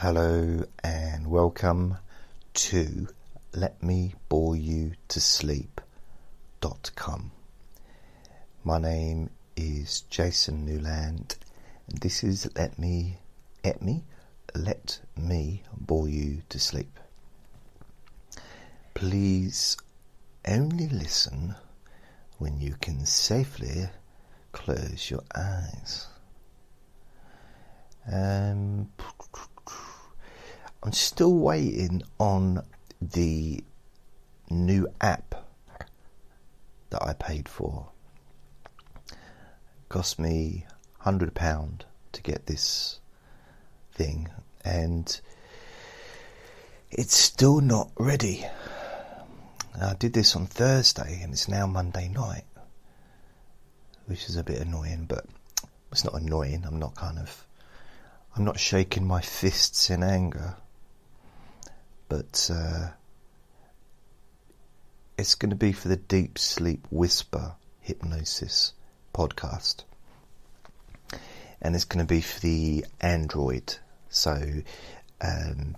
Hello and welcome to Let Me Bore You to Sleep.com. My name is Jason Newland and this is Let Me Let Me Let Me Bore You to Sleep. Please only listen when you can safely close your eyes. Um, I'm still waiting on the new app that I paid for. It cost me hundred pound to get this thing, and it's still not ready. I did this on Thursday, and it's now Monday night, which is a bit annoying. But it's not annoying. I'm not kind of, I'm not shaking my fists in anger but uh, it's going to be for the Deep Sleep Whisper Hypnosis podcast. And it's going to be for the Android. So, um,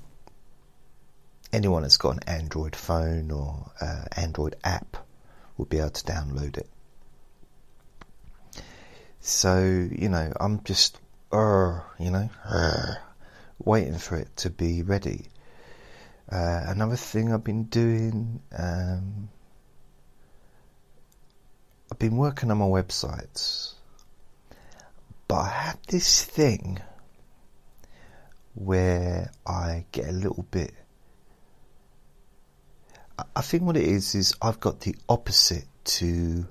anyone that's got an Android phone or uh, Android app will be able to download it. So, you know, I'm just, uh, you know, uh, waiting for it to be ready. Uh, another thing I've been doing, um, I've been working on my websites, but I had this thing where I get a little bit. I think what it is is I've got the opposite to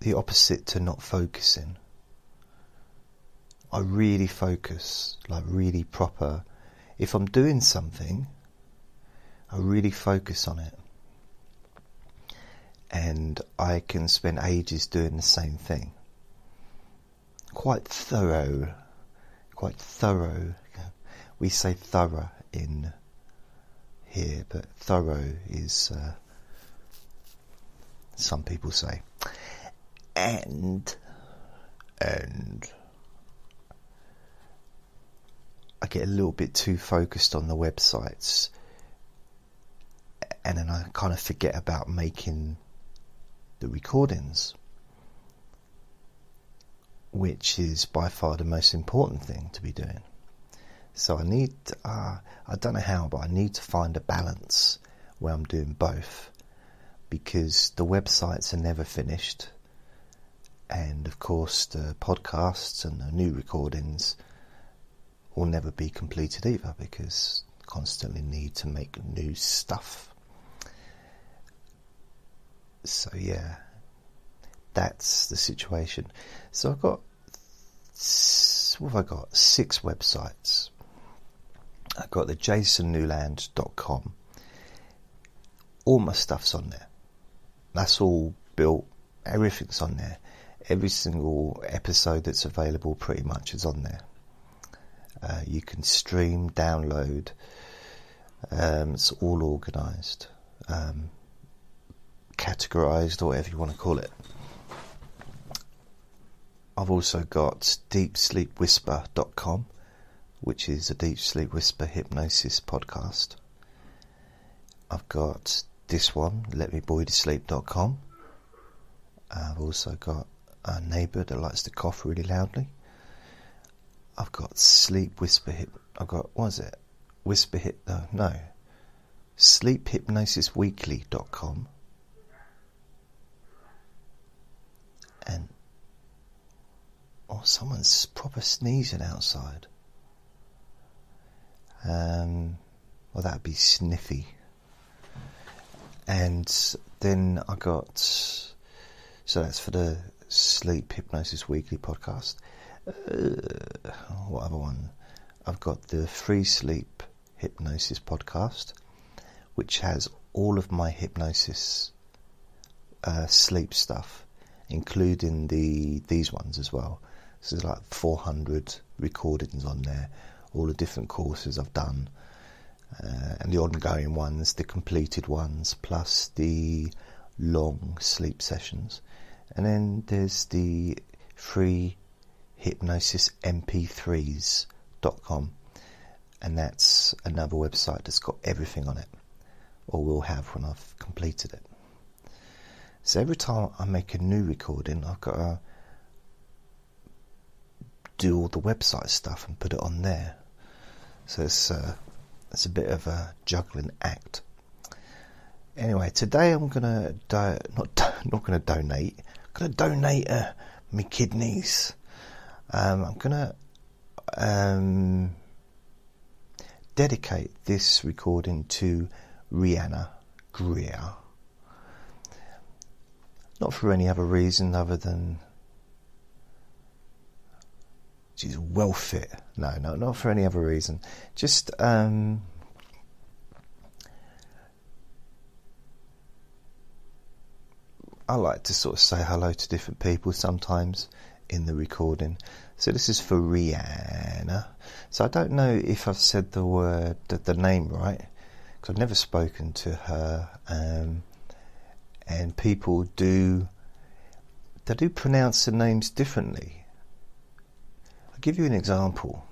the opposite to not focusing. I really focus, like really proper. If I'm doing something, I really focus on it. And I can spend ages doing the same thing. Quite thorough, quite thorough. We say thorough in here, but thorough is, uh, some people say. And, and, I get a little bit too focused on the websites and then I kind of forget about making the recordings, which is by far the most important thing to be doing. So I need, uh, I don't know how, but I need to find a balance where I'm doing both because the websites are never finished. And of course, the podcasts and the new recordings will never be completed either because constantly need to make new stuff. So yeah, that's the situation. So I've got what have I got? Six websites. I've got the jasonnewland.com. All my stuff's on there. That's all built. Everything's on there. Every single episode that's available pretty much is on there. Uh, you can stream, download. Um, it's all organised, um, categorised, or whatever you want to call it. I've also got deepsleepwhisper.com, which is a deep sleep whisper hypnosis podcast. I've got this one, letmeboreyoutosleep.com. I've also got a neighbour that likes to cough really loudly. I've got sleep whisper hip. I've got what is it? Whisper hip. No, no. Sleephypnosisweekly.com and oh, someone's proper sneezing outside. Um, well, that'd be sniffy. And then I got so that's for the Sleep Hypnosis Weekly podcast. Uh, what other one? I've got the Free Sleep Hypnosis podcast, which has all of my hypnosis uh, sleep stuff, including the these ones as well. So there's like 400 recordings on there, all the different courses I've done, uh, and the ongoing ones, the completed ones, plus the long sleep sessions. And then there's the free hypnosismp3s.com, and that's another website that's got everything on it, or will have when I've completed it. So every time I make a new recording, I've got to do all the website stuff and put it on there. So it's uh, it's a bit of a juggling act. Anyway, today I'm gonna do- not not gonna donate. I'm gonna donate uh, my kidneys. Um, I'm gonna um, dedicate this recording to Rihanna Greer. Not for any other reason other than she's well fit. No, no, not for any other reason. Just um, I like to sort of say hello to different people sometimes in the recording. So this is for Rihanna. So I don't know if I've said the word, the, name right, because I've never spoken to her. Um, and people do, they do pronounce the names differently. I'll give you an example.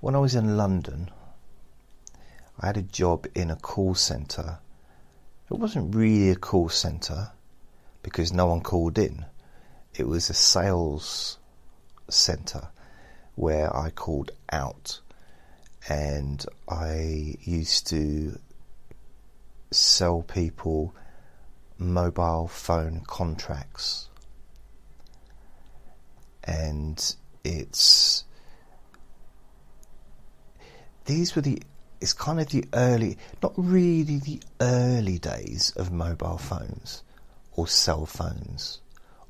When I was in London, I had a job in a call centre. It wasn't really a call centre because no one called in. It was a sales centre where I called out and I used to sell people mobile phone contracts. And it's these were the it's kind of the early not really the early days of mobile phones or cell phones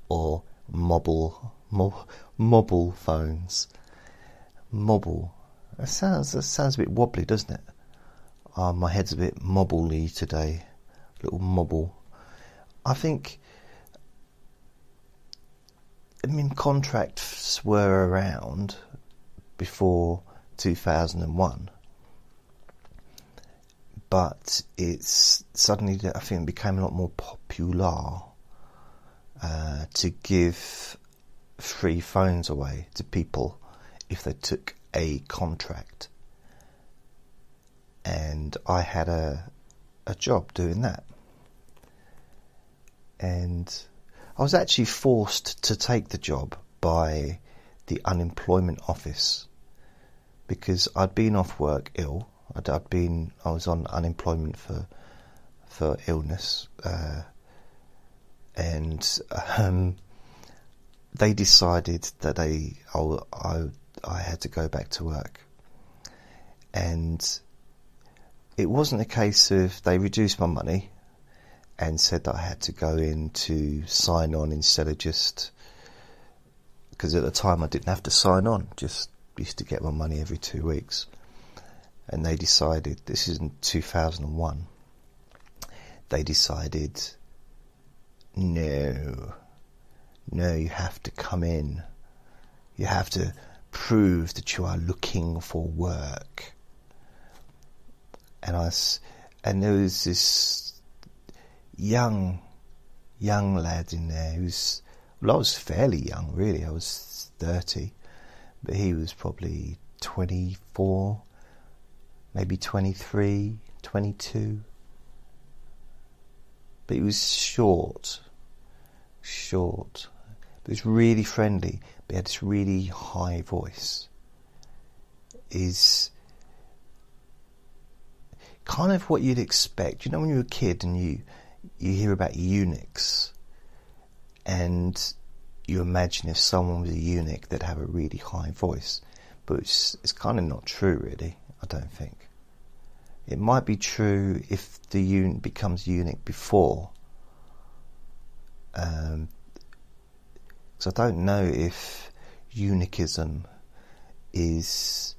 or mobile mo- mobile phones. Mobile. That sounds that sounds a bit wobbly doesn't it? Oh, my head's a bit mobbly today. A little mobble I think I mean, contracts were around before 2001, but it's suddenly, I think, became a lot more popular uh, to give free phones away to people if they took a contract. And I had a a job doing that, and I was actually forced to take the job by the unemployment office because I'd been off work ill. I'd, I'd been I was on unemployment for for illness, uh, and um, they decided that they I, I I had to go back to work, and it wasn't a case of they reduced my money and said that I had to go in to sign on instead of just because at the time I didn't have to sign on, just used to get my money every two weeks. And they decided, this is in 2001, they decided, no, no, you have to come in. You have to prove that you are looking for work. And I, and there was this young, young lad in there who's, well, I was fairly young, really. I was 30, but he was probably 24, maybe 23, 22. But he was short, short. But it's really friendly, but had this really high voice. Is kind of what you'd expect. You know, when you're a kid and you you hear about eunuchs and you imagine if someone was a eunuch they'd have a really high voice but it's, it's kind of not true really I don't think it might be true if the eunuch becomes eunuch before um, because I don't know if eunuchism is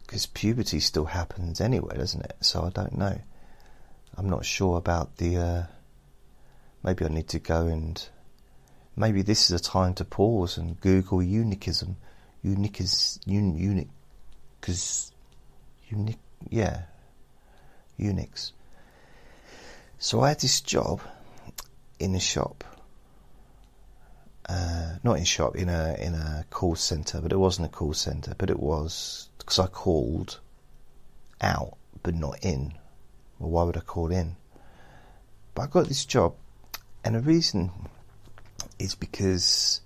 because puberty still happens anyway doesn't it so I don't know I'm not sure about the. Uh, maybe I need to go and. Maybe this is a time to pause and Google eunuchism. Eunuch is. Un, eunuch. Because. Eunuch. Yeah. Eunuchs. So I had this job in a shop. Uh, not in shop in a in a call center, but it wasn't a call center, but it was because I called out but not in. Well, why would I call in? But I got this job, and the reason is because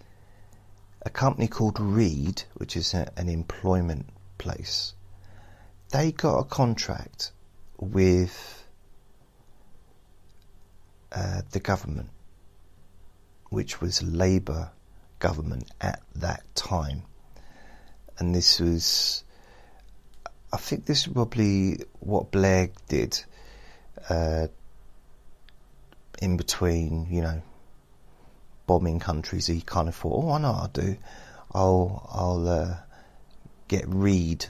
a company called Reed, which is a, an employment place, they got a contract with uh, the government, which was Labour government at that time. And this was, I think this is probably what Blair did uh, in between, you know, bombing countries. He kind of thought, oh, I know what I'll do. I'll, I'll uh, get Reed,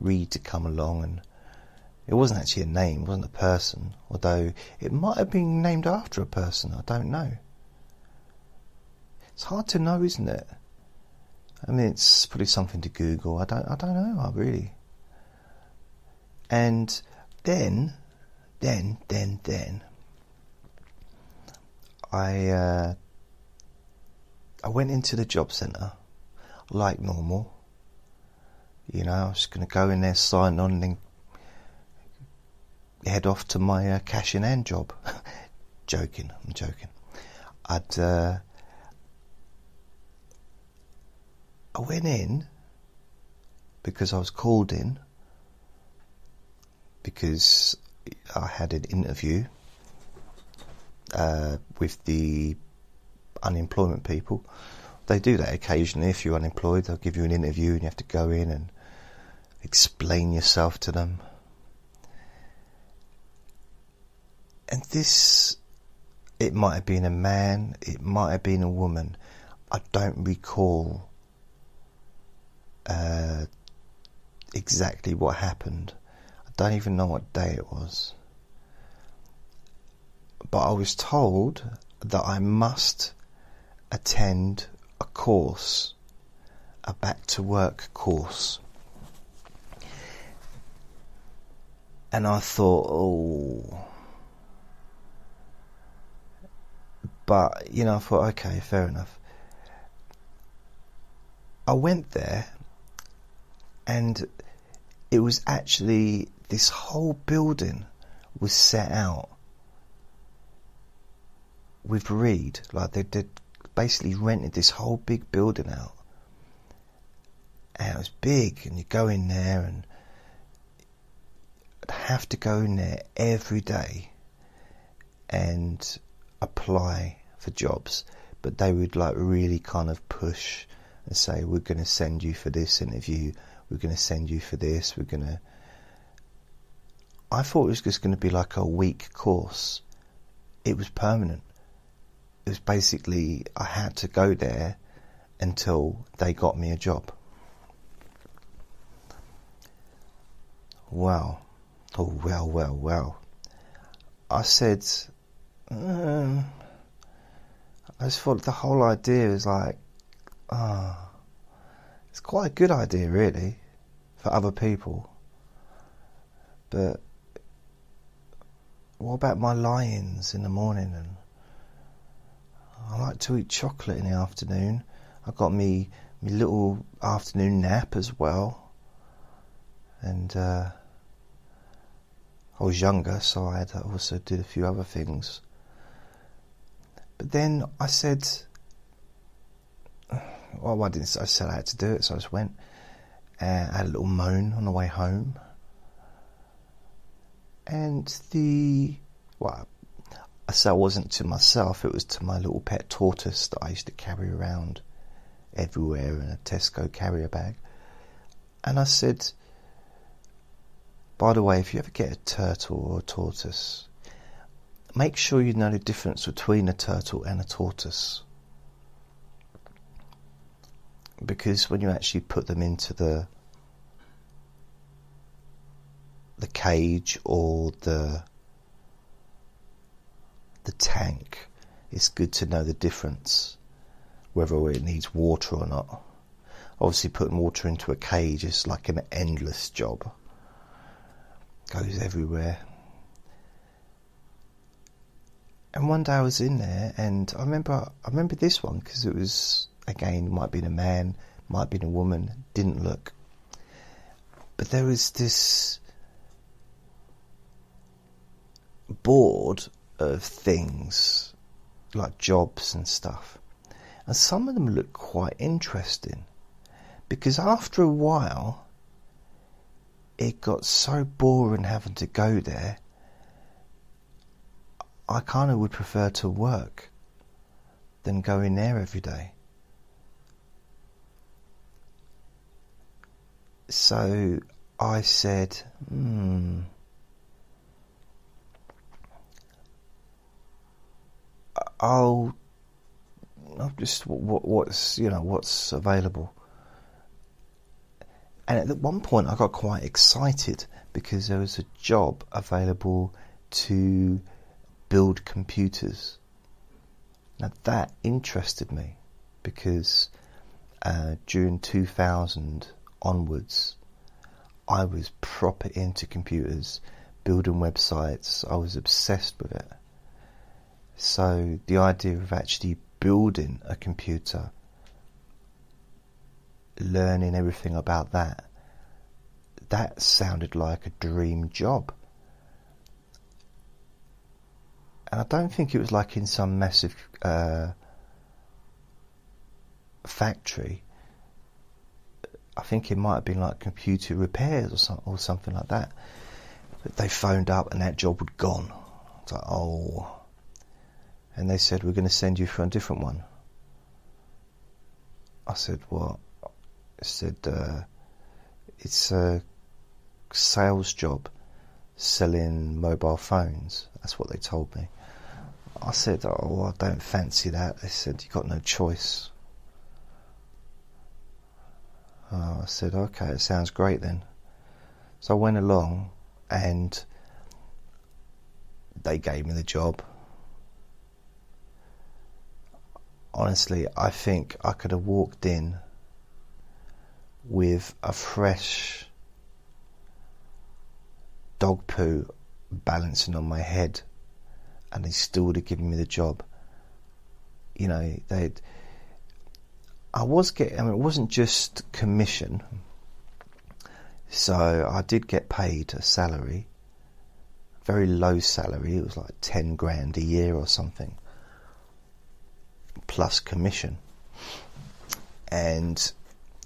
Reed to come along and it wasn't actually a name, it wasn't a person, although it might have been named after a person, I don't know. It's hard to know, isn't it? I mean, it's probably something to Google. I don't, I don't know, I really. And then, then, then, then, I, uh, I went into the job centre like normal. You know, I was going to go in there, sign on, and then head off to my uh, cash in hand job. joking, I'm joking. I'd uh, I went in because I was called in because I had an interview uh, with the unemployment people. They do that occasionally. If you're unemployed, they'll give you an interview and you have to go in and explain yourself to them and this, it might have been a man, it might have been a woman. I don't recall uh, exactly what happened. I don't even know what day it was. But I was told that I must attend a course, a back to work course. And I thought, oh, But, you know, I thought, okay, fair enough. I went there and it was actually this whole building was set out with Reed. Like they did basically rented this whole big building out. And it was big and you go in there and have to go in there every day and apply for jobs, but they would like really kind of push and say, "We're going to send you for this interview. We're going to send you for this. We're going to." I thought it was just going to be like a week course. It was permanent. It was basically I had to go there until they got me a job. Wow. Oh, well, well, well. I said, um, I just thought the whole idea is like, ah, oh, it's quite a good idea, really, for other people. But what about my lions in the morning? And I like to eat chocolate in the afternoon. I got me my little afternoon nap as well, and uh, I was younger, so I had also did a few other things. But then I said, well, I didn't. I said I had to do it, so I just went. I had a little moan on the way home, and the well, I said I wasn't to myself; it was to my little pet tortoise that I used to carry around everywhere in a Tesco carrier bag. And I said, by the way, if you ever get a turtle or a tortoise, make sure you know the difference between a turtle and a tortoise. Because when you actually put them into the the cage or the the tank, it's good to know the difference, whether it needs water or not. Obviously, putting water into a cage is like an endless job. Goes everywhere. And one day I was in there, and I remember I remember this one because it was Again, might have been a man, might have been a woman, didn't look. But there was this board of things like jobs and stuff. And some of them looked quite interesting because after a while it got so boring having to go there. I kind of would prefer to work than go in there every day. So I said, hmm. I'll, I'll just what, what's you know what's available. And at one point, I got quite excited because there was a job available to build computers. Now that interested me because uh, during 2000 onwards, I was proper into computers, building websites. I was obsessed with it. So the idea of actually building a computer, learning everything about that, that sounded like a dream job. And I don't think it was like in some massive uh, factory. I think it might have been like computer repairs or, or something like that. But they phoned up and that job had gone. It's like, oh, and they said, We're going to send you for a different one. I said, What? I said, uh, It's a sales job selling mobile phones. That's what they told me. I said, Oh, I don't fancy that. They said, You've got no choice. Oh, I said, Okay, it sounds great then. So I went along and they gave me the job. honestly, I think I could have walked in with a fresh dog poo balancing on my head, and they still would have given me the job. You know, they'd. I was getting. I mean, it wasn't just commission. So I did get paid a salary, very low salary. It was like ten grand a year or something plus commission. And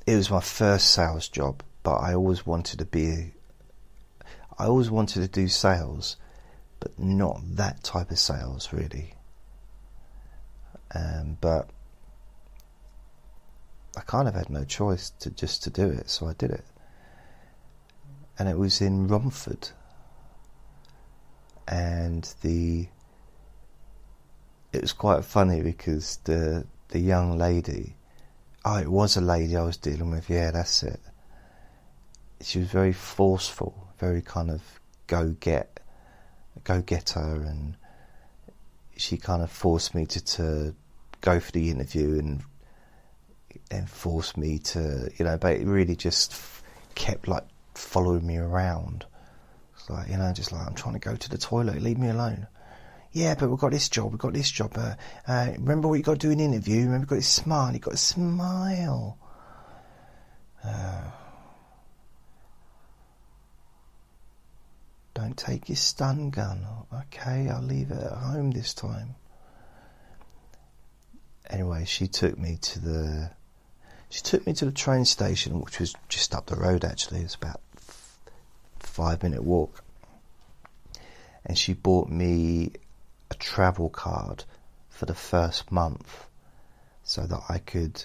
it was my first sales job, but I always wanted to be, I always wanted to do sales, but not that type of sales really. Um, but I kind of had no choice to just to do it, so I did it. And it was in Romford, and the it was quite funny because the the young lady, oh, it was a lady I was dealing with. Yeah, that's it. She was very forceful, very kind of go get, go getter, and she kind of forced me to, to go for the interview and and forced me to, you know, but it really just kept like following me around. It's like, you know, just like I'm trying to go to the toilet, leave me alone yeah, but we've got this job, we've got this job. Uh, uh, remember what you got to do in an interview? Remember, you've got to smile, you've got to smile. Uh, don't take your stun gun. Okay, I'll leave it at home this time. Anyway, she took me to the. She took me to the train station, which was just up the road. Actually, it's about five minute walk, and she bought me a travel card for the first month so that I could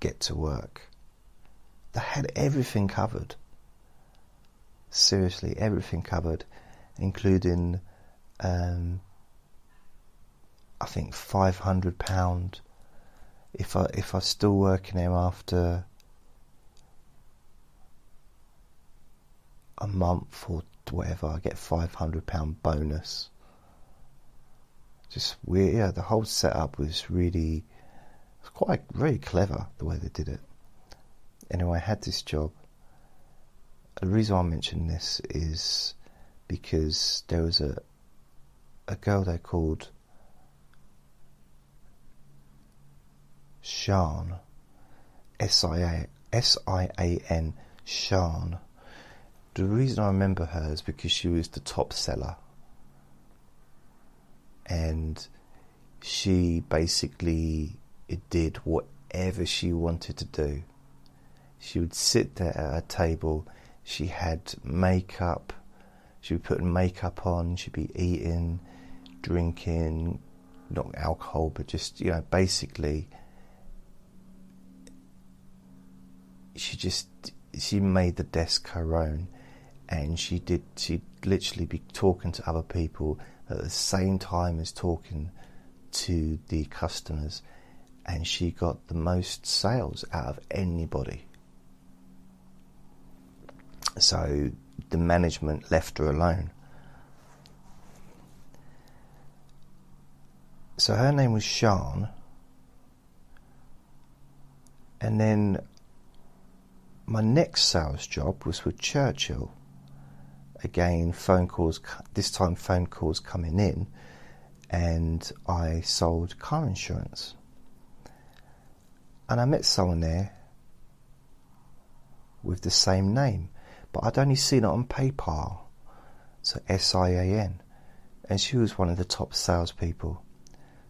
get to work. They had everything covered. Seriously, everything covered, including, um, I think, five hundred pound. If I if I still working there after a month or whatever, I get five hundred pound bonus just weird. Yeah, the whole setup was really was quite very clever the way they did it. Anyway, I had this job. The reason I mention this is because there was a a girl there called Sian, S I A S I A N, Sian. The reason I remember her is because she was the top seller, and she basically did whatever she wanted to do. She would sit there at a table. She had makeup. She would be putting makeup on. She'd be eating, drinking, not alcohol, but just you know, basically, she just she made the desk her own, and she did. She'd literally be talking to other people at the same time as talking to the customers, and she got the most sales out of anybody. So the management left her alone. So her name was Sian, and then my next sales job was with Churchill. Again, phone calls, this time phone calls coming in, and I sold car insurance. And I met someone there with the same name, but I'd only seen it on PayPal, so S I A N, and she was one of the top salespeople.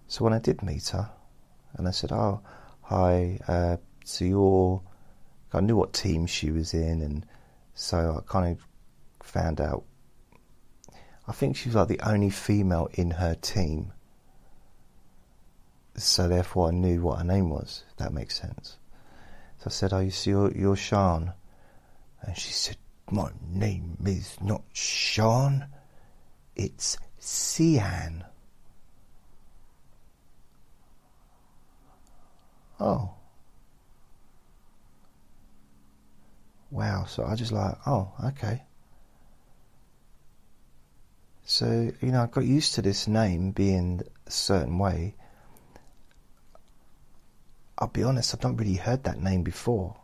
So when I did meet her, and I said, "Oh, hi, uh, so you're," I knew what team she was in, and so I kind of found out. I think she was like the only female in her team, so therefore I knew what her name was. That makes sense. So I said, "Oh, you see, you're, you're Sian," and she said, "My name is not Sean, it's Sian." oh, wow. So I just like, oh, okay. So, you know, I got used to this name being a certain way. I'll be honest, I've not really heard that name before.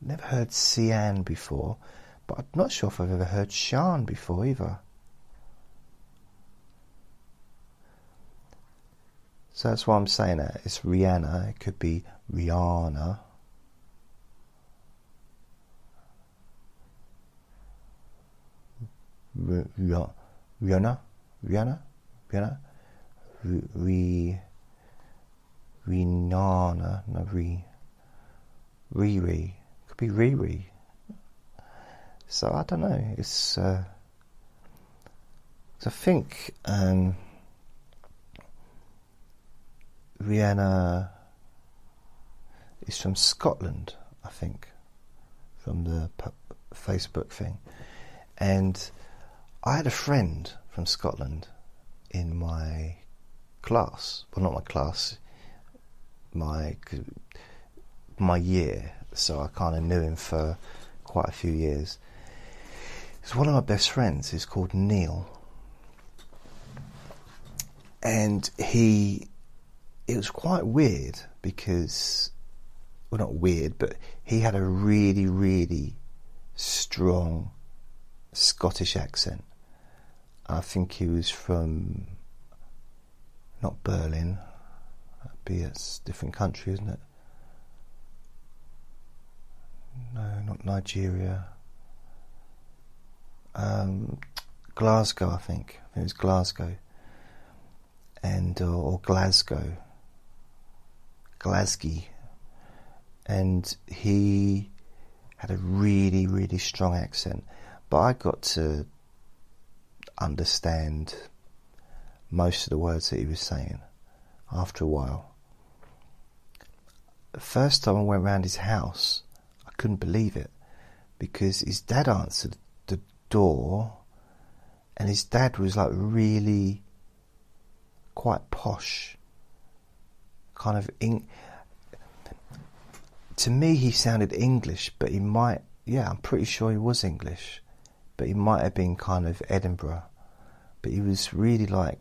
Never heard Sian before, but I'm not sure if I've ever heard Sian before either. So that's why I'm saying that. It's Rihanna. It could be Rihanna. Rihanna, Rihanna, Rihanna, Rihanna, Rihanna, no Ri, Riri, be Riri. So I don't know. It's uh, I think um, Rihanna is from Scotland, I think, from the Facebook thing. And I had a friend from Scotland in my class. Well, not my class, my my year. So I kind of knew him for quite a few years. He's one of my best friends. He's called Neil, and he it was quite weird because, well, not weird, but he had a really, really strong Scottish accent. I think he was from not Berlin, that'd be a different country, isn't it? No, not Nigeria. Um, Glasgow, I think. I think it was Glasgow, and uh, or Glasgow. Glasgow, and he had a really, really strong accent. But I got to understand most of the words that he was saying after a while. The first time I went round his house, couldn't believe it because his dad answered the door, and his dad was like really quite posh kind of in, to me he sounded English, but he might yeah, I'm pretty sure he was English, but he might have been kind of Edinburgh, but he was really like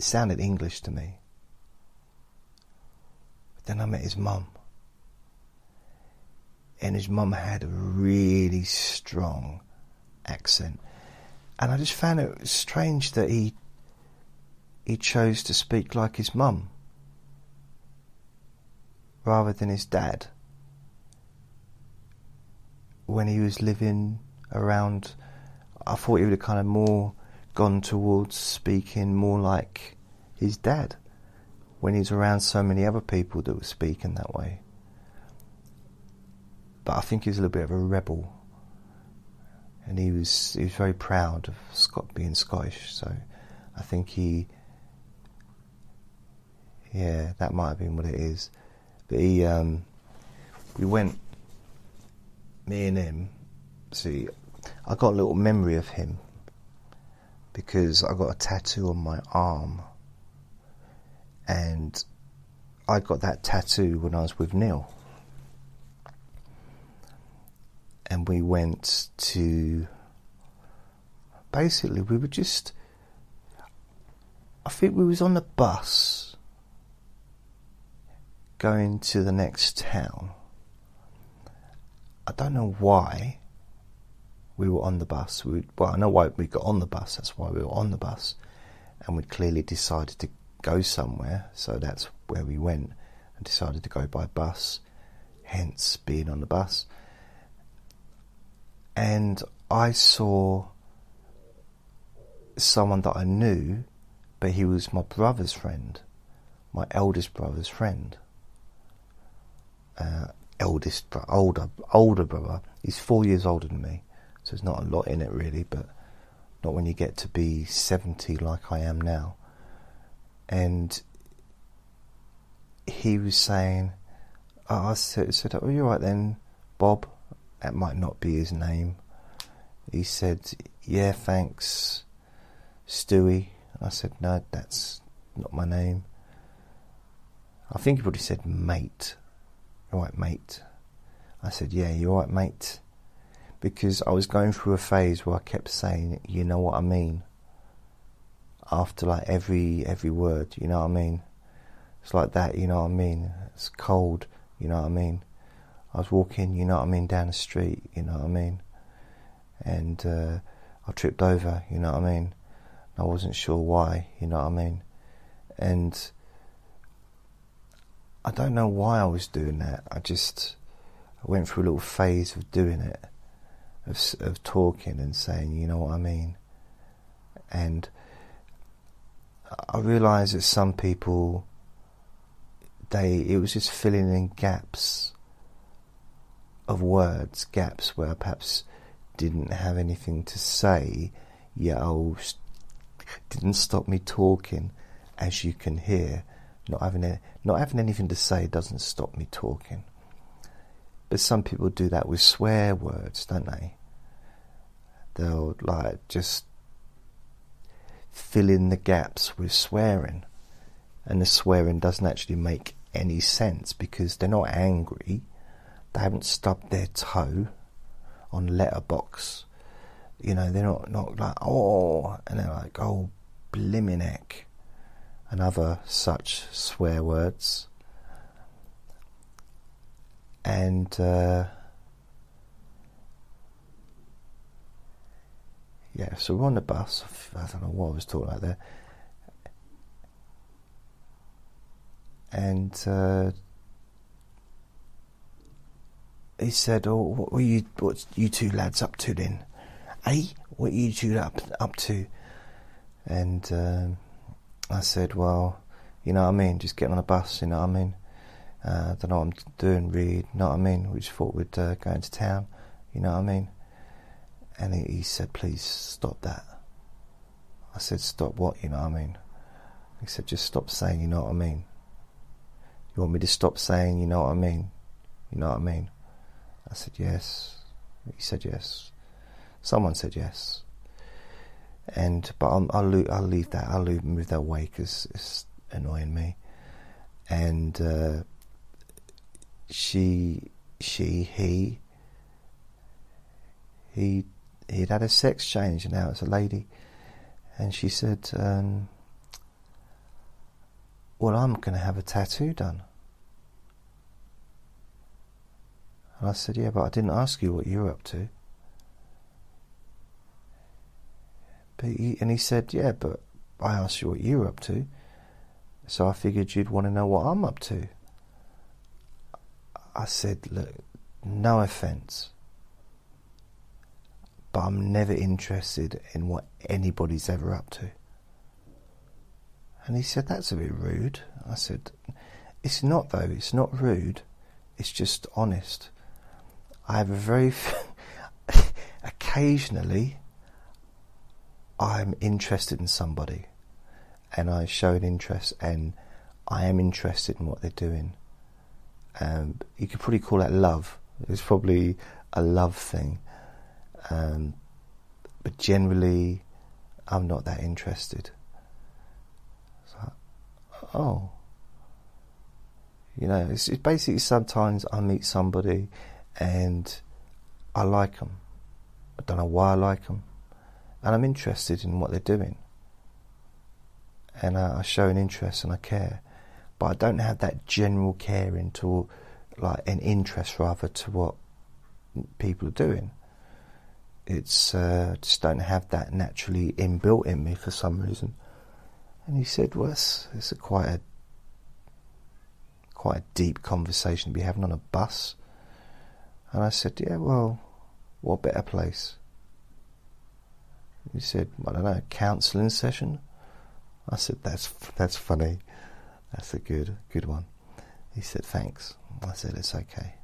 sounded English to me. But then I met his mum. And his mum had a really strong accent. And I just found it strange that he he chose to speak like his mum rather than his dad when he was living around. I thought he would have kind of more gone towards speaking more like his dad when he's around so many other people that were speaking that way. But I think he was a little bit of a rebel, and he was he was very proud of Scott being Scottish. So I think he, yeah, that might have been what it is. But he, um, we went, me and him. See, I got a little memory of him because I got a tattoo on my arm, and I got that tattoo when I was with Neil, and we went to. Basically, we were just. I think we was on the bus going to the next town. I don't know why we were on the bus. We, well, I know why we got on the bus. That's why we were on the bus, and we clearly decided to go somewhere. So that's where we went and decided to go by bus. Hence, being on the bus. And I saw someone that I knew, but he was my brother's friend, my eldest brother's friend uh, eldest, older, older brother. He's four years older than me, so there's not a lot in it really. But not when you get to be seventy like I am now. And he was saying, oh, I said, said, "Oh, you're right then, Bob." That might not be his name. He said, "Yeah, thanks, Stewie." I said, "No, that's not my name." I think he probably said mate Alright, mate. I said, Yeah, you alright, mate? Because I was going through a phase where I kept saying, You know what I mean? After like every every word, you know what I mean? It's like that, you know what I mean? It's cold, you know what I mean? I was walking, you know what I mean, down the street, you know what I mean? And uh, I tripped over, you know what I mean? I wasn't sure why, you know what I mean? And I don't know why I was doing that. I just I went through a little phase of doing it, of of talking and saying, you know what I mean, and I realised that some people they it was just filling in gaps of words, gaps where I perhaps didn't have anything to say, yet I didn't stop me talking, as you can hear not having not having anything to say doesn't stop me talking. But some people do that with swear words, don't they? They'll like just fill in the gaps with swearing, and the swearing doesn't actually make any sense because they're not angry. They haven't stubbed their toe on letterbox. You know, they're not, not like, oh, and they're like, oh, blimmin' and other such swear words. And uh, yeah, so we're on the bus. I don't know what I was talking about there. And uh, he said, "Oh, what were you? What you two lads up to then? Hey, what are you two up up to?" And um, I said, well, you know what I mean, just getting on a bus, you know what I mean. Uh, I don't know what I'm doing, really, you know what I mean. We just thought we'd uh, go into town, you know what I mean. And he, he said, please stop that. I said, stop what, you know what I mean. He said, just stop saying, you know what I mean. You want me to stop saying, you know what I mean? You know what I mean? I said, yes. He said, yes. Someone said yes and but I'll I'll, I'll leave that. I'll leave, move that away because it's annoying me. And uh, she, she, he, he, he'd had a sex change, and now it's a lady. And she said, um, "Well, I'm going to have a tattoo done." And I said, "Yeah, but I didn't ask you what you were up to." But he, and he said, yeah, but I asked you what you were up to, so I figured you'd want to know what I'm up to. I said, Look, no offense, but I'm never interested in what anybody's ever up to. And he said, That's a bit rude. I said, It's not, though. It's not rude. It's just honest. I have a very. occasionally, I'm interested in somebody and I show an interest and I am interested in what they're doing. Um, you could probably call that love. It's probably a love thing. Um, but generally, I'm not that interested. So, oh. You know, it's, it's basically sometimes I meet somebody and I like them. I don't know why I like them. And I'm interested in what they're doing. And I, I show an interest and I care. But I don't have that general caring to, like, an interest rather to what people are doing. It's uh, just don't have that naturally inbuilt in me for some reason. And he said, "Well, it's, it's a quite a quite a deep conversation to be having on a bus." And I said, Yeah, well, what better place? He said, I don't know, counselling session? I said, That's that's funny. That's a good good one. He said, Thanks. I said, It's okay.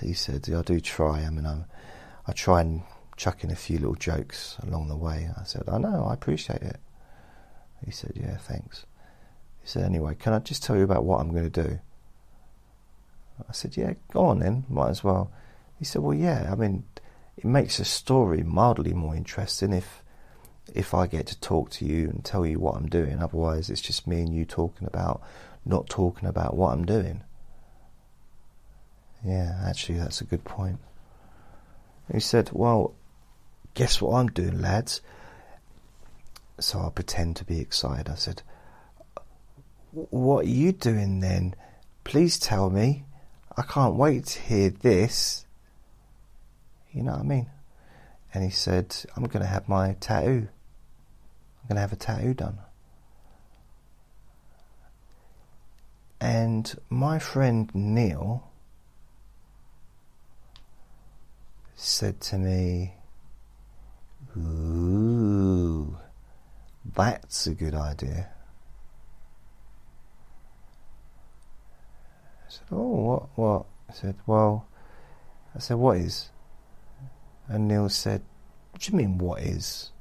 he said, I do try. I mean, I'm, I try and chuck in a few little jokes along the way. I said, I know, I appreciate it. He said, Yeah, thanks. He said, Anyway, can I just tell you about what I'm going to do? I said, yeah, go on then, might as well. He said, well, yeah, I mean, it makes a story mildly more interesting if if I get to talk to you and tell you what I'm doing. Otherwise, it's just me and you talking about, not talking about what I'm doing. Yeah, actually, that's a good point. he said, well, guess what I'm doing, lads? So I pretend to be excited. I said, what are you doing then? Please tell me. I can't wait to hear this. You know what I mean? And he said, I'm going to have my tattoo. I'm going to have a tattoo done. And my friend Neil said to me, Ooh, that's a good idea. Said, "Oh, what? What?" I said, "Well," I said, "What is?" And Neil said, "What do you mean, what is?"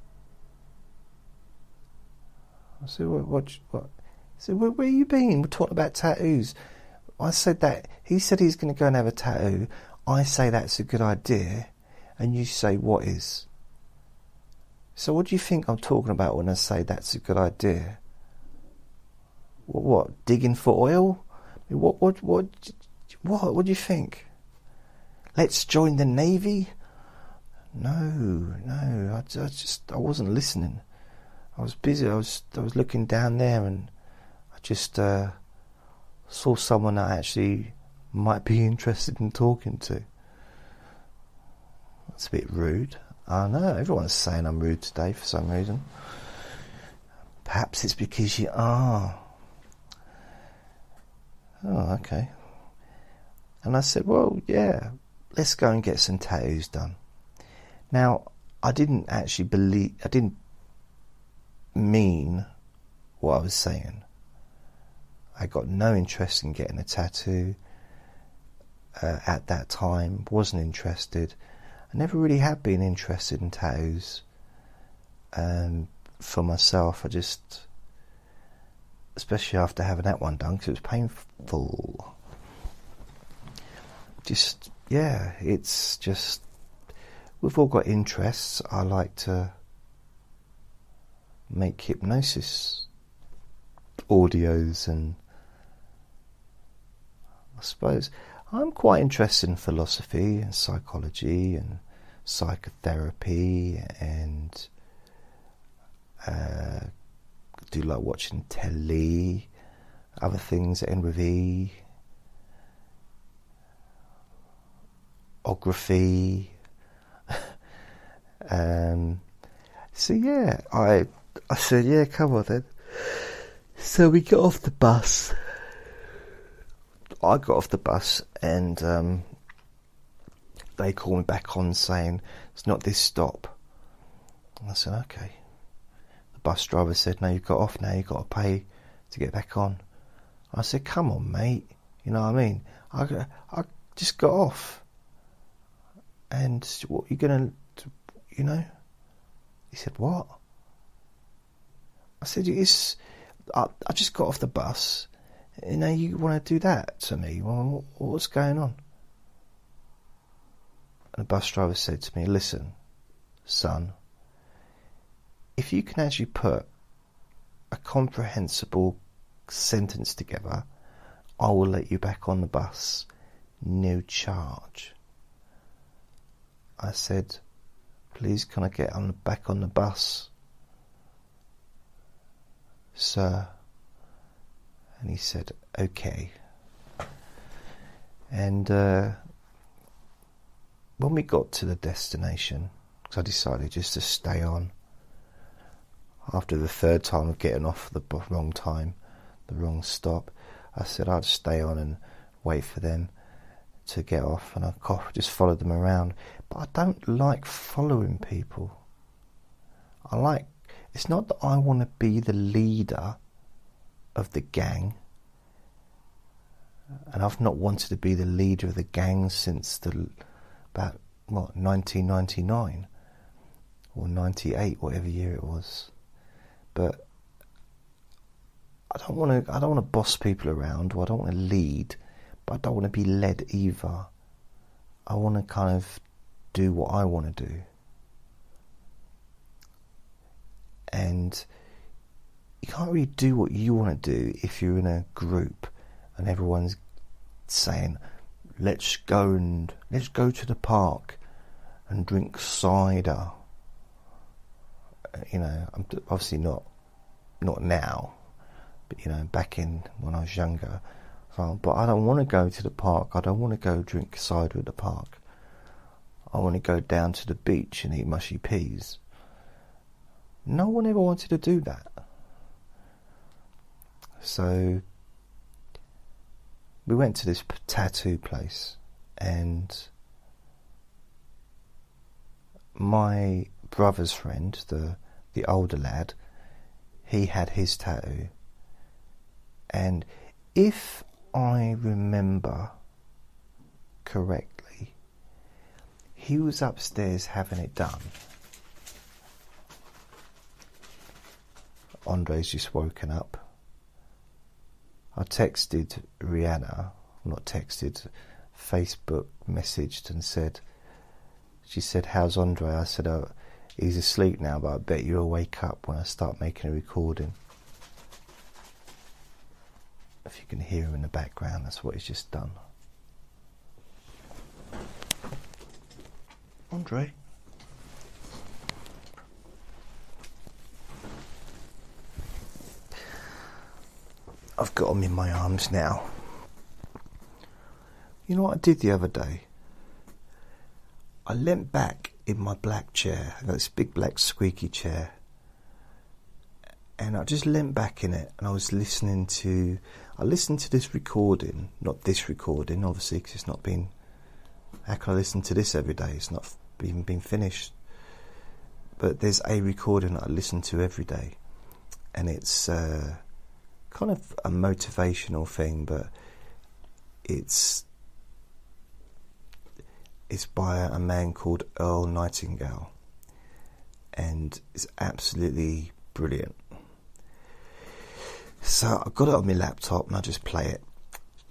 I said, "What? What? what? He said, where, where you been? We're talking about tattoos." I said that he said he's going to go and have a tattoo. I say that's a good idea, and you say what is. So what do you think I'm talking about when I say that's a good idea? What? what digging for oil? What, what, what, what, what do you think? Let's join the Navy? No, no, I, I just, I wasn't listening. I was busy, I was, I was looking down there and I just, uh, saw someone I actually might be interested in talking to. That's a bit rude. I know, everyone's saying I'm rude today for some reason. Perhaps it's because you are. Oh, okay. And I said, Well, yeah, let's go and get some tattoos done. Now, I didn't actually believe, I didn't mean what I was saying. I got no interest in getting a tattoo uh, at that time, wasn't interested. I never really had been interested in tattoos um, for myself. I just especially after having that one done because it was painful. Just yeah, it's just we've all got interests. I like to make hypnosis audios and I suppose I'm quite interested in philosophy and psychology and psychotherapy and uh, do like watching telly, other things that end with E, ography. um, so yeah, I I said, yeah, come on then. So we got off the bus. I got off the bus and um, they called me back on saying, it's not this stop. I said, okay. Bus driver said, no, you've got off now, you've got to pay to get back on. I said, come on, mate. You know what I mean? I, I just got off. And what you going to, you know? He said, what? I said, it's, I, I just got off the bus. You know, you want to do that to me? Well, what's going on? And the bus driver said to me, listen, son, if you can actually put a comprehensible sentence together, I will let you back on the bus, no charge. I said, please can I get on back on the bus? Sir. And he said, okay. And uh, when we got to the destination, because I decided just to stay on after the third time of getting off the wrong time, the wrong stop, I said I'd stay on and wait for them to get off, and I just followed them around. But I don't like following people. I like. It's not that I want to be the leader of the gang, and I've not wanted to be the leader of the gang since the about what 1999 or 98, whatever year it was. But I don't want to. I don't want to boss people around, or I don't want to lead, but I don't want to be led either. I want to kind of do what I want to do, and you can't really do what you want to do if you're in a group and everyone's saying, "Let's go and let's go to the park and drink cider." You know, I'm obviously not not now but, you know, back in when I was younger. So, but I don't want to go to the park. I don't want to go drink cider at the park. I want to go down to the beach and eat mushy peas. No one ever wanted to do that. So we went to this tattoo place and my brother's friend, the the older lad, he had his tattoo and if I remember correctly, he was upstairs having it done. Andre's just woken up. I texted Rihanna, not texted, Facebook messaged and said, she said, How's Andre? I said, oh, He's asleep now, but I bet you'll wake up when I start making a recording if you can hear him in the background, that's what he's just done. Andre. I've got him in my arms now. You know what I did the other day? I leant back in my black chair. I got this big black squeaky chair. And I just leant back in it and I was listening to I listened to this recording, not this recording, obviously, because it's not been. How can I listen to this every day? It's not even been finished. But there's a recording that I listen to every day, and it's uh, kind of a motivational thing, but it's it's by a man called Earl Nightingale, and it's absolutely brilliant. So I've got it on my laptop and I just play it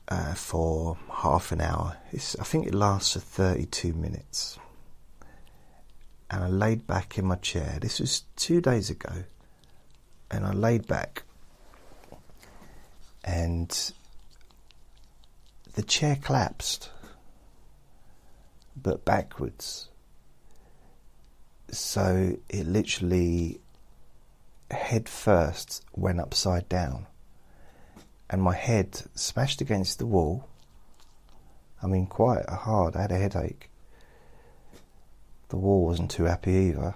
uh, for half an hour. It's, I think it lasts for 32 minutes. And I laid back in my chair. This was two days ago. And I laid back. And the chair collapsed, but backwards. So it literally head first went upside down and my head smashed against the wall. I mean, quite hard. I had a headache. The wall wasn't too happy either.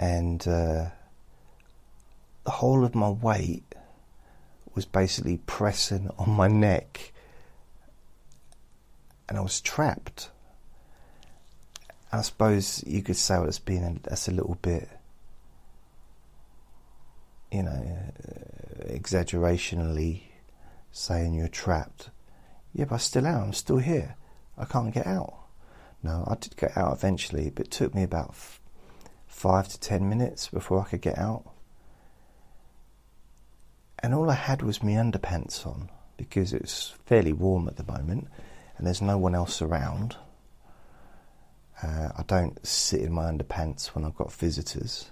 And uh, the whole of my weight was basically pressing on my neck and I was trapped. I suppose you could say it's been that's a little bit, you know, uh, exaggerationally saying you're trapped. Yeah, but I still am. I'm still here. I can't get out. No, I did get out eventually, but it took me about five to ten minutes before I could get out. And all I had was my underpants on because it's fairly warm at the moment and there's no one else around. Uh, I don't sit in my underpants when I've got visitors.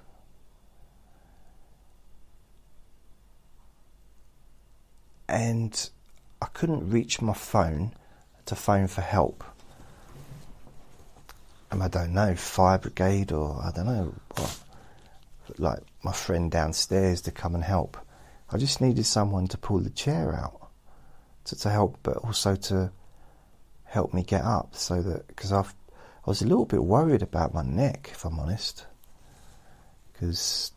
And I couldn't reach my phone to phone for help. And I don't know, fire brigade or I don't know what, like my friend downstairs to come and help. I just needed someone to pull the chair out to, to help, but also to help me get up so that because I was a little bit worried about my neck, if I'm honest, because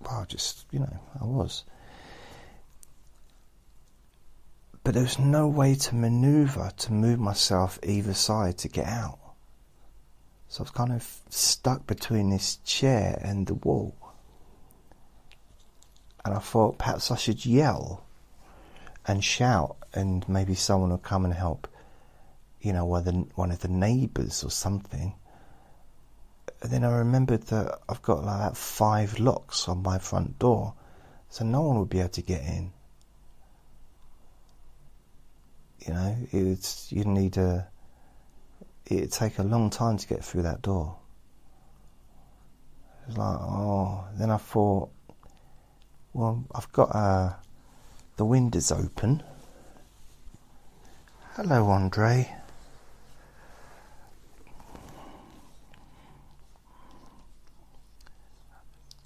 well, just you know, I was. But there was no way to maneuver to move myself either side to get out. So I was kind of stuck between this chair and the wall. And I thought perhaps I should yell and shout, and maybe someone will come and help. You know, one of the, one of the neighbours or something. And then I remembered that I've got like five locks on my front door, so no one would be able to get in. You know, it's you need a. It'd take a long time to get through that door. It's like, oh. Then I thought, well, I've got a the window's open. Hello, Andre.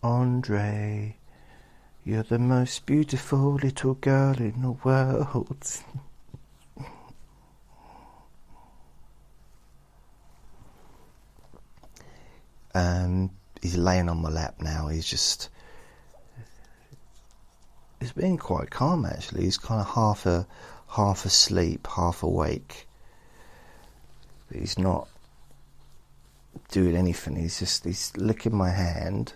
Andre, you're the most beautiful little girl in the world. um, he's laying on my lap now. He's just he's been quite calm actually. He's kind of half a half asleep, half awake. But he's not doing anything. He's just he's licking my hand.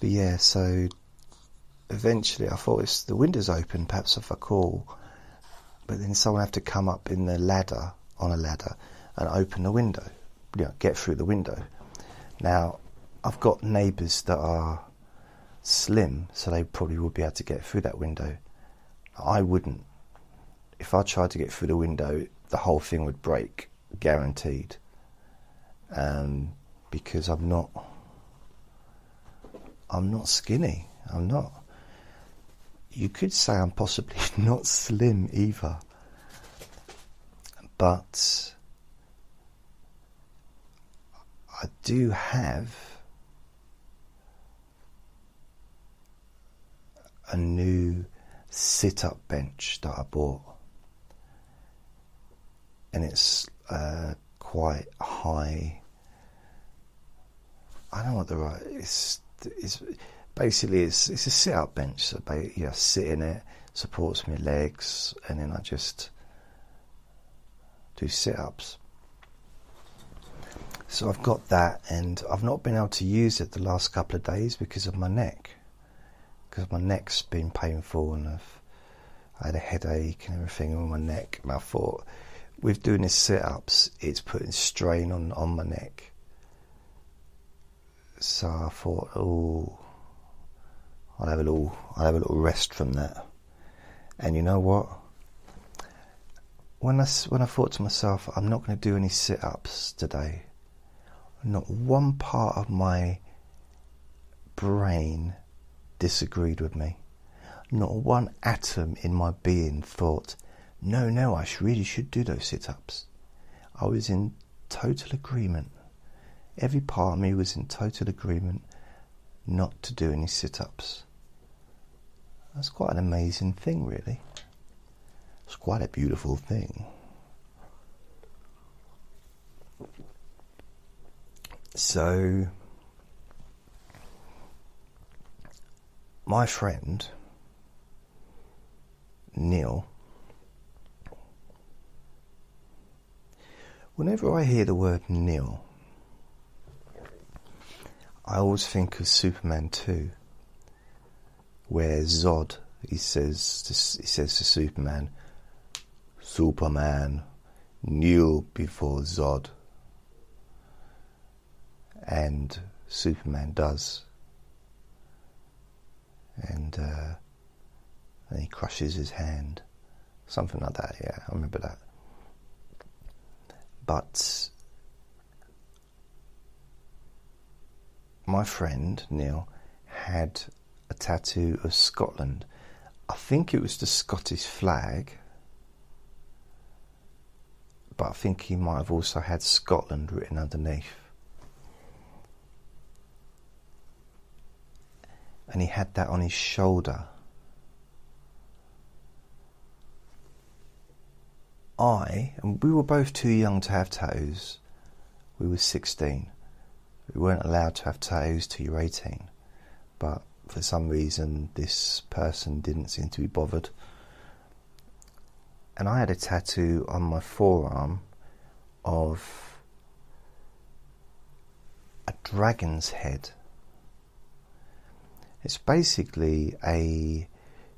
But yeah, so eventually I thought it's the window's open, perhaps if I call. But then someone have to come up in the ladder on a ladder and open the window. You know, get through the window. Now I've got neighbours that are slim, so they probably would be able to get through that window. I wouldn't. If I tried to get through the window, the whole thing would break, guaranteed. Um, because I'm not. I'm not skinny. I'm not. You could say I'm possibly not slim either. But I do have a new sit up bench that I bought, and it's uh, quite high. I don't know what the right it's it's basically it's it's a sit up bench. So you know, sit in it, supports my legs, and then I just do sit ups. So I've got that, and I've not been able to use it the last couple of days because of my neck because my neck's been painful and I've, I had a headache and everything on my neck. And I thought, with doing these sit ups, it's putting strain on, on my neck. So I thought, oh, I'll have a little, I'll have a little rest from that. And you know what? When I, when I thought to myself, I'm not going to do any sit ups today, not one part of my brain disagreed with me. Not one atom in my being thought, no, no, I really should do those sit ups. I was in total agreement. Every part of me was in total agreement not to do any sit ups. That's quite an amazing thing, really. It's quite a beautiful thing. So, my friend Neil, whenever I hear the word Neil, I always think of Superman 2, where Zod he says to, he says to Superman, Superman, kneel before Zod. And Superman does. And, uh, and he crushes his hand. Something like that, yeah, I remember that. But my friend Neil had a tattoo of Scotland. I think it was the Scottish flag, but I think he might have also had Scotland written underneath. And he had that on his shoulder. I, and we were both too young to have tattoos. We were 16. We weren't allowed to have tattoos till you're 18. But for some reason, this person didn't seem to be bothered. And I had a tattoo on my forearm of a dragon's head. It's basically a.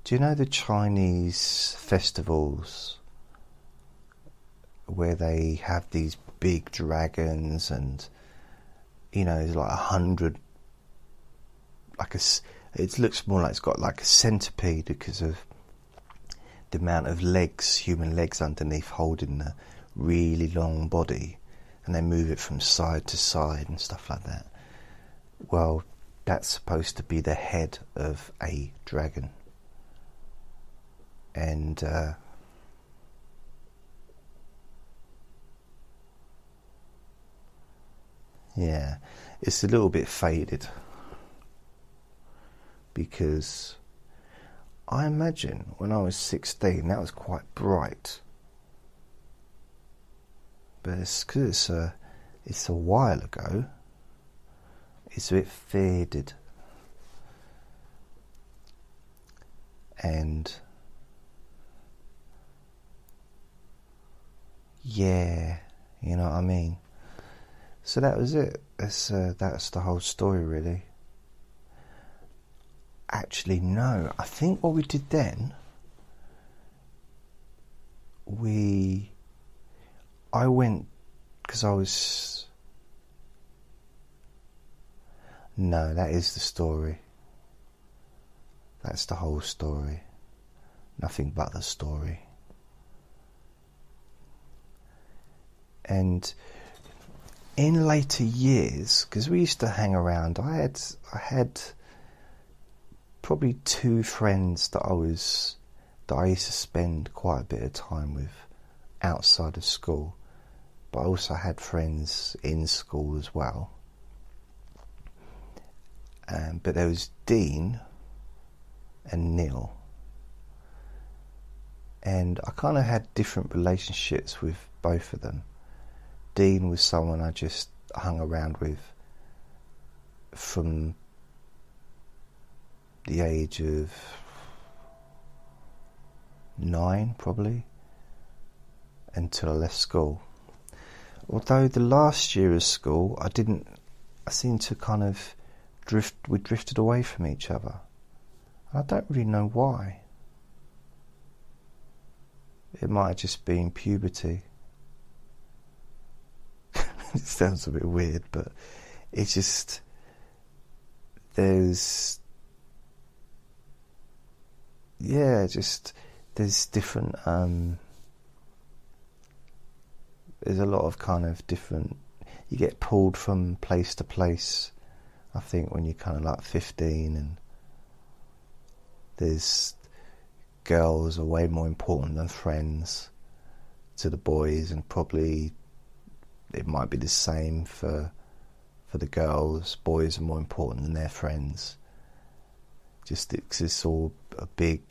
Do you know the Chinese festivals where they have these big dragons and you know, there's like a hundred, like a, it looks more like it's got like a centipede because of the amount of legs, human legs underneath holding the really long body, and they move it from side to side and stuff like that. Well, that's supposed to be the head of a dragon. And uh, Yeah, it's a little bit faded because I imagine when I was 16 that was quite bright. But it's because it's a, it's a while ago, it's a bit faded. And yeah, you know what I mean? So that was it. That's uh, that's the whole story, really. Actually, no. I think what we did then, we, I went because I was. No, that is the story. That's the whole story. Nothing but the story. And in later years, because we used to hang around, I had I had probably two friends that I was that I used to spend quite a bit of time with outside of school, but I also had friends in school as well. Um, but there was Dean and Neil, and I kind of had different relationships with both of them. Dean was someone I just hung around with from the age of nine, probably, until I left school. Although the last year of school, I didn't, I seemed to kind of drift, we drifted away from each other. And I don't really know why. It might have just been puberty. it sounds a bit weird, but it's just there's yeah, just there's different um, there's a lot of kind of different you get pulled from place to place I think when you're kind of like 15 and there's girls are way more important than friends to the boys and probably it might be the same for for the girls. Boys are more important than their friends. Just because it's all a big,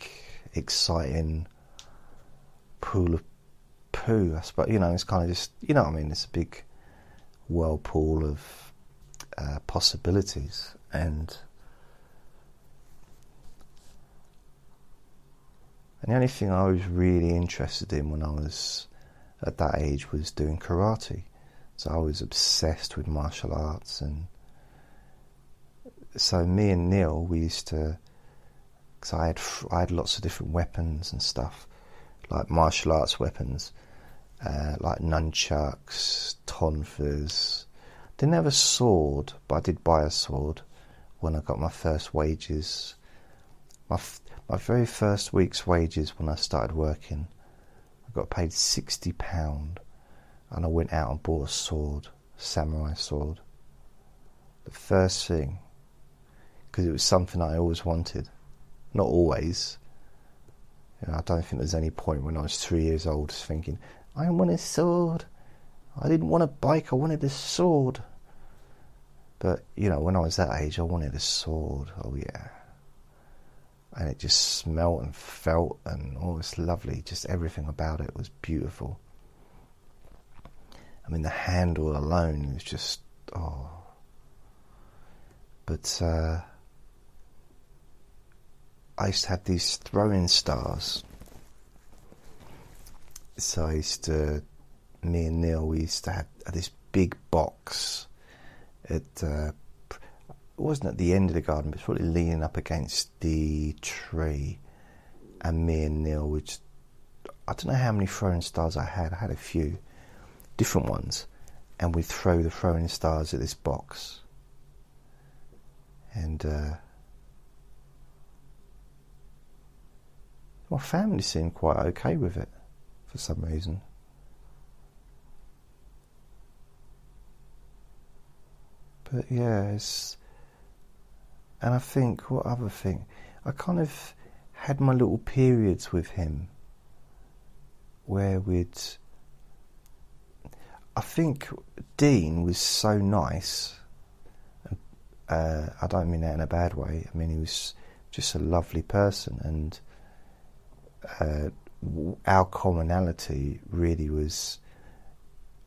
exciting pool of poo. I suppose you know it's kind of just you know what I mean. It's a big whirlpool of uh, possibilities and and the only thing I was really interested in when I was at that age was doing karate so I was obsessed with martial arts and so me and Neil we used to because I had I had lots of different weapons and stuff like martial arts weapons uh, like nunchucks, tonfas. Didn't have a sword, but I did buy a sword when I got my first wages. My f- my very first week's wages when I started working, I got paid sixty pound, and I went out and bought a sword, samurai sword. The first thing, because it was something I always wanted, not always. You know, I don't think there's any point when I was three years old thinking, I want a sword. I didn't want a bike, I wanted a sword. But, you know, when I was that age, I wanted a sword. Oh, yeah. And it just smelt and felt and oh, it was lovely. Just everything about it was beautiful. I mean, the handle alone was just, oh. But, uh, I used to have these throwing stars so I used to, me and Neil, we used to have this big box. It, uh, it wasn't at the end of the garden, but it's probably leaning up against the tree. And me and Neil would, I don't know how many throwing stars I had. I had a few different ones, and we'd throw the throwing stars at this box. And uh, my family seemed quite okay with it for some reason. But yeah, it's. And I think, what other thing? I kind of had my little periods with him where we'd. I think Dean was so nice. Uh, I don't mean that in a bad way. I mean, he was just a lovely person, and uh, our commonality really was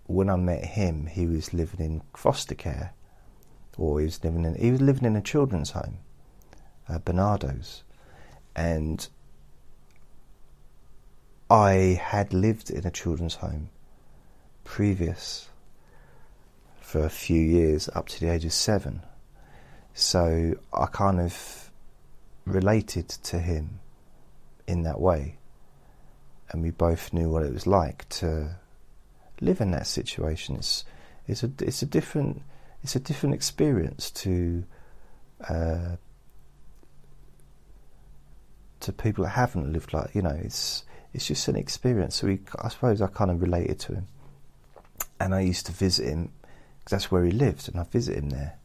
when I met him, he was living in foster care, or he was living in he was living in a children's home, uh, Barnardo's, and I had lived in a children's home previous for a few years up to the age of seven, so I kind of related to him in that way and we both knew what it was like to live in that situation. It's it's a it's a different it's a different experience to uh, to people that haven't lived like you know it's it's just an experience. So we, I suppose I kind of related to him, and I used to visit him because that's where he lived, and I visited him there,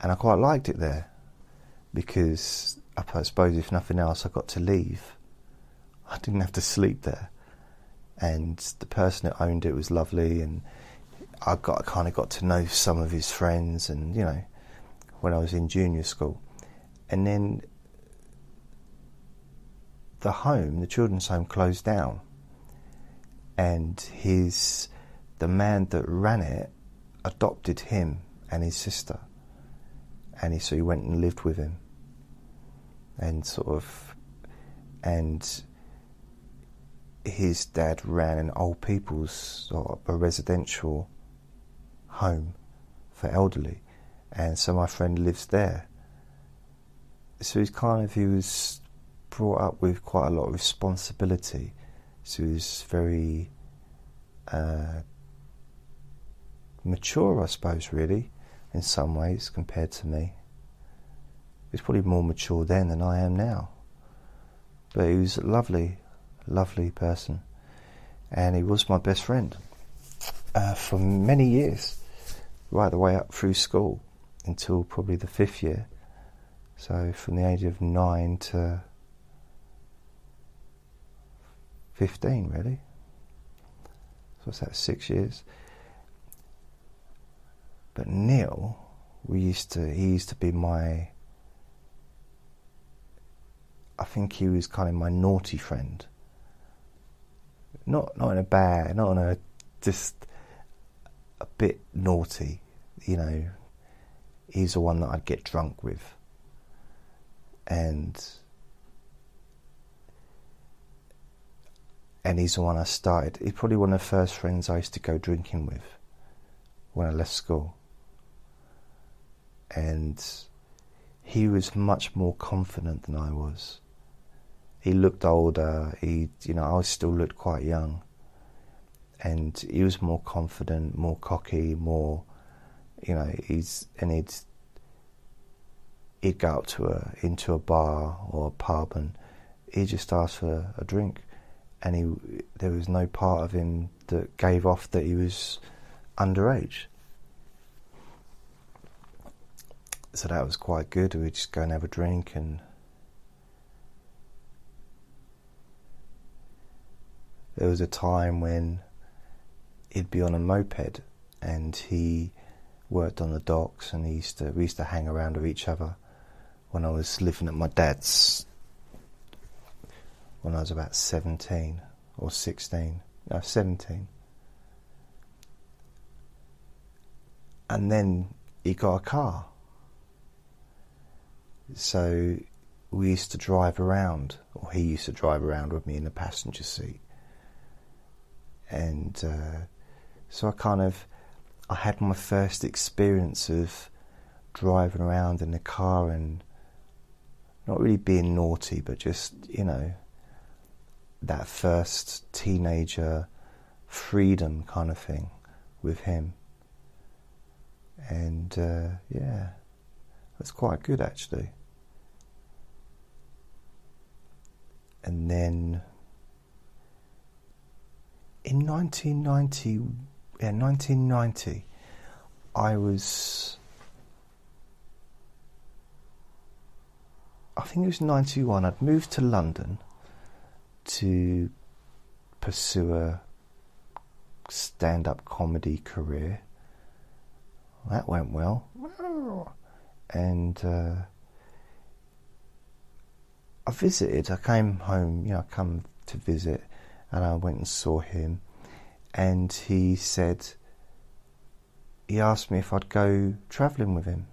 and I quite liked it there because I suppose if nothing else, I got to leave. I didn't have to sleep there. And the person that owned it was lovely, and I got kind of got to know some of his friends, and you know, when I was in junior school, and then the home, the children's home, closed down, and his the man that ran it adopted him and his sister, and he so he went and lived with him, and sort of, and his dad ran an old people's or a residential home for elderly, and so my friend lives there. So he's kind of he was brought up with quite a lot of responsibility. So he's very uh, mature, I suppose, really, in some ways compared to me. He's probably more mature then than I am now. But he was a lovely, lovely person, and he was my best friend uh, for many years, right the way up through school until probably the fifth year. So from the age of nine to fifteen, really. So what's that? Six years. But Neil, we used to. He used to be my. I think he was kind of my naughty friend not not in a bad, not in a just a bit naughty, you know. he's the one that I'd get drunk with. And and he's the one I started. He's probably one of the first friends I used to go drinking with when I left school. And he was much more confident than I was. He looked older. He, you know, I still looked quite young, and he was more confident, more cocky, more, you know, he's and he'd he'd go up to a into a bar or a pub and he'd just ask for a drink, and he there was no part of him that gave off that he was underage. So that was quite good. We'd just go and have a drink and. There was a time when he'd be on a moped and he worked on the docks and he used to we used to hang around with each other when I was living at my dad's when I was about 17 or 16 no 17 and then he got a car so we used to drive around or he used to drive around with me in the passenger seat and uh, so I kind of I had my first experience of driving around in the car and not really being naughty, but just you know that first teenager freedom kind of thing with him, and uh, yeah, that's quite good actually. And then in 1990, yeah, 1990, I was, I think it was 91, I'd moved to London to pursue a stand up comedy career. That went well. And uh, I visited, I came home, you know, I come to visit and I went and saw him, and he said, he asked me if I'd go travelling with him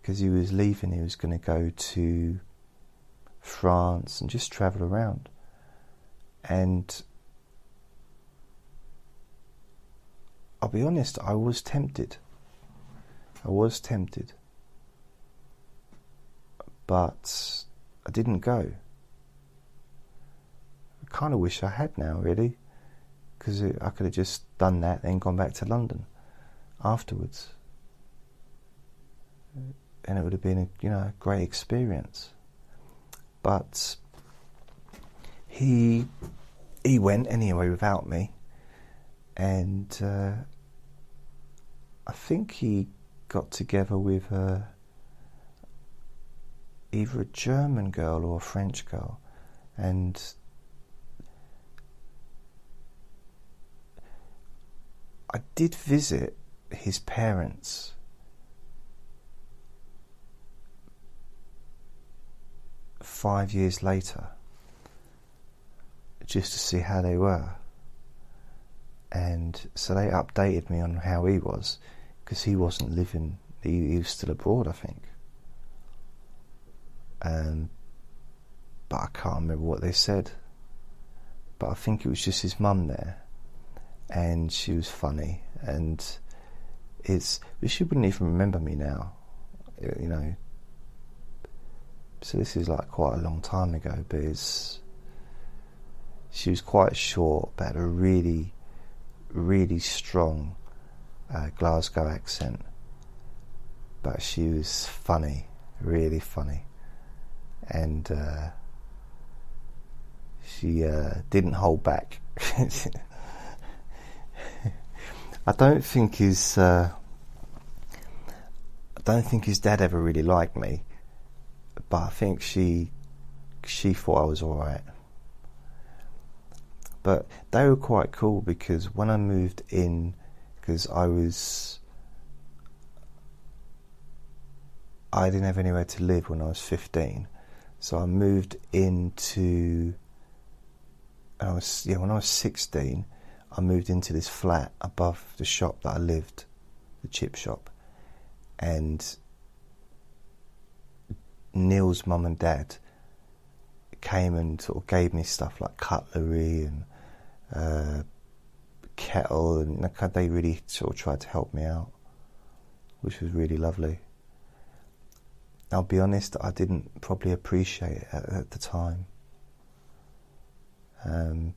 because he was leaving, he was going to go to France and just travel around. And I'll be honest, I was tempted. I was tempted. But I didn't go I kind of wish I had now, really, because I could have just done that and gone back to London afterwards, and it would have been a you know a great experience. But he he went anyway without me, and uh, I think he got together with a, either a German girl or a French girl, and I did visit his parents. Five years later, just to see how they were. And so they updated me on how he was, because he wasn't living, he, he, was still abroad, I think. Um, but I can't remember what they said. But I think it was just his mum there and she was funny and it's she wouldn't even remember me now you know. So this is like quite a long time ago but it's she was quite short but had a really really strong uh, Glasgow accent. But she was funny really funny and uh, she uh, didn't hold back I don't think his uh, I don't think his dad ever really liked me, but I think she she thought I was all right. But they were quite cool because when I moved in, because I was I didn't have anywhere to live when I was fifteen, so I moved into. I was yeah when I was sixteen I moved into this flat above the shop that I lived, the chip shop, and Neil's mum and dad came and sort of gave me stuff like cutlery and uh, kettle, and they really sort of tried to help me out, which was really lovely. I'll be honest, I didn't probably appreciate it at, at the time. Um,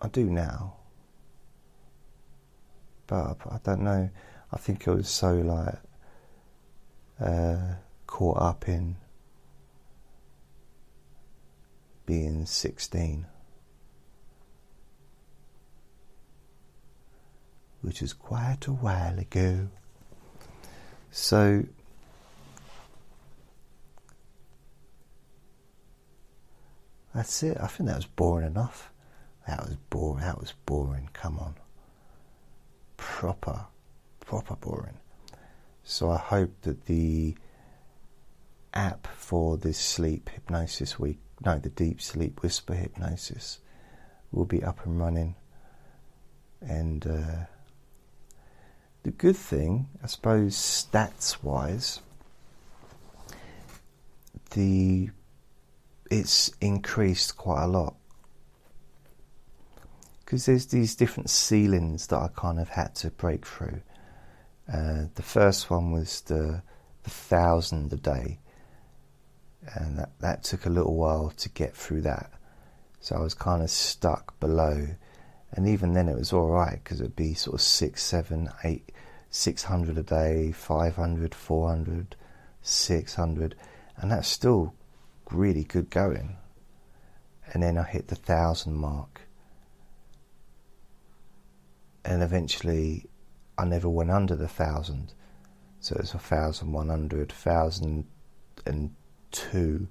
I do now, but I don't know. I think I was so like uh, caught up in being 16, which is quite a while ago. So, that's it. I think that was boring enough. That was boring. That was boring. Come on. Proper, proper boring. So I hope that the app for this sleep hypnosis week, no, the deep sleep whisper hypnosis, will be up and running. And uh, the good thing, I suppose, stats wise, the it's increased quite a lot because there's these different ceilings that I kind of had to break through. Uh, the first one was the the thousand a day, and that that took a little while to get through that. So I was kind of stuck below, and even then it was all right because it'd be sort of six, seven, eight, six hundred a day, 500, 400, 600, and that's still really good going. And then I hit the thousand mark. And eventually I never went under the thousand. So it's a thousand one hundred, thousand and two,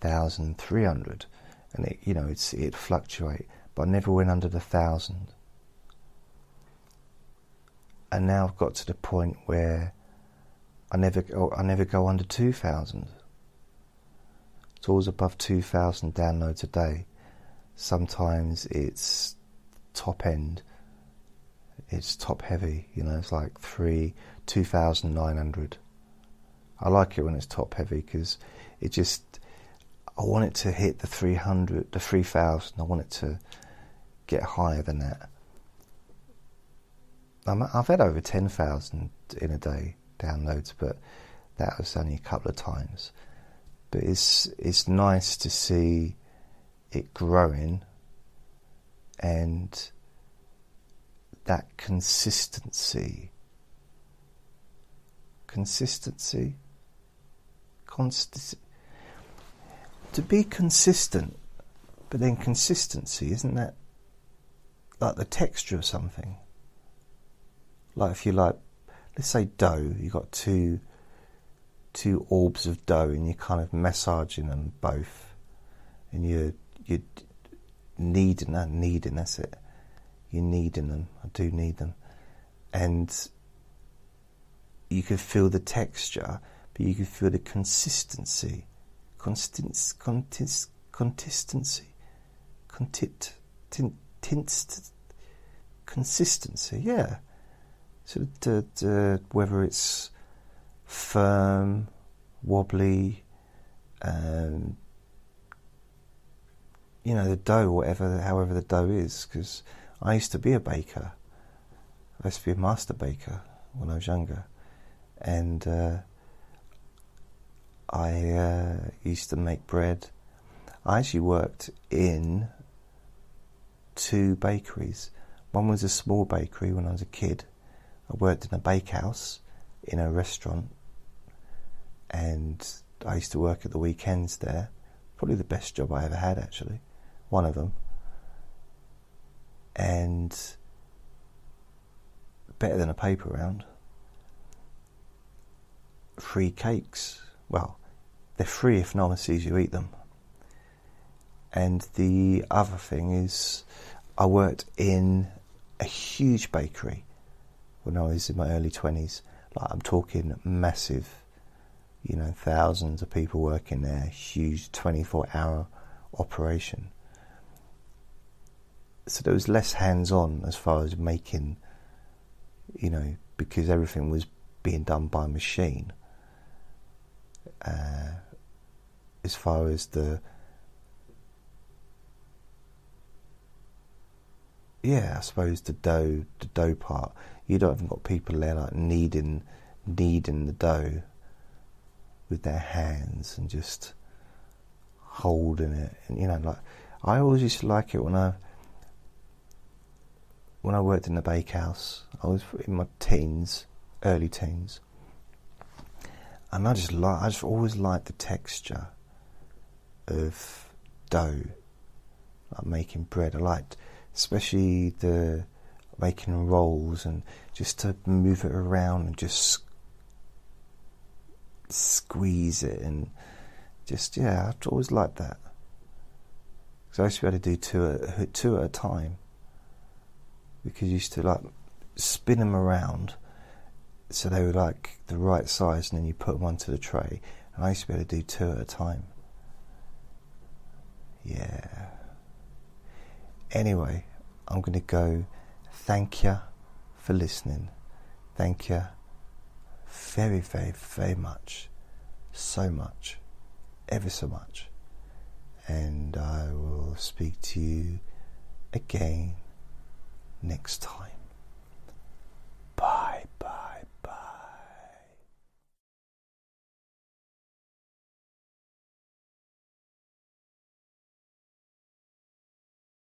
thousand three hundred. And it you know, it's it fluctuate, but I never went under the thousand. And now I've got to the point where I never go I never go under two thousand. It's always above 2,000 downloads a day. Sometimes it's top end, it's top heavy, you know, it's like three, 2,900. I like it when it's top heavy because it just, I want it to hit the 300, the 3,000, I want it to get higher than that. i have had over 10,000 in a day downloads, but that was only a couple of times. But it's it's nice to see it growing and that consistency. Consistency? To be consistent but then consistency isn't that like the texture of something. Like if you like let's say dough. You've got two two orbs of dough and you're kind of massaging them both. And you're you're kneading that kneading that's it. You're kneading them. I do need them. And you can feel the texture but you can feel the consistency. Consistency consistency contit tint, consistency yeah so the, the, whether it's firm, wobbly, um, you know, the dough, whatever, however the dough is. Because I used to be a baker. I used to be a master baker when I was younger, and uh, I uh, used to make bread. I actually worked in two bakeries. One was a small bakery when I was a kid. I worked in a bakehouse in a restaurant and I used to work at the weekends there. Probably the best job I ever had, actually. One of them. And better than a paper round. Free cakes. Well, they're free if no one sees you eat them. And the other thing is, I worked in a huge bakery when I was in my early 20s. Like, I'm talking massive you know, thousands of people working there, huge 24 hour operation. So there was less hands on as far as making, you know, because everything was being done by machine. Uh, as far as the yeah, I suppose the dough, the dough part. You don't even got people there like kneading, kneading the dough with their hands and just holding it. And you know, like I always used to like it when I when I worked in the bakehouse. I was in my teens, early teens, and I just like I just always liked the texture of dough, like making bread. I liked especially the making rolls and just to move it around and just squeeze it and just yeah, I always liked that. Because I used to be able to do two at, two at a time. Because you used to like spin them around so they were like the right size and then you put them onto the tray. And I used to be able to do two at a time. Yeah. Anyway, I'm going to go. Thank you for listening. Thank you very, very, very much. So much. Ever so much. And I will speak to you again next time.